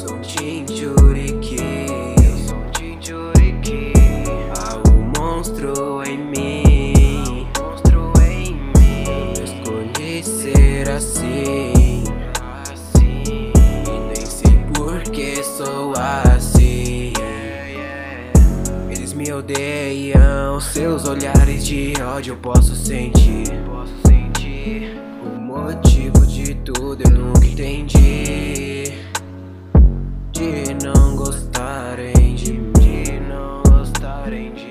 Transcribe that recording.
sou um Jinjuriki Eu sou um Jinjuriki Há um monstro em mim. Monstro em mim. Eu escolhi ser assim. Assim E nem sei por que sou assim. Eles me odeiam Seus olhares de ódio eu posso sentir Posso sentir. O motivo de tudo eu nunca entendi arrange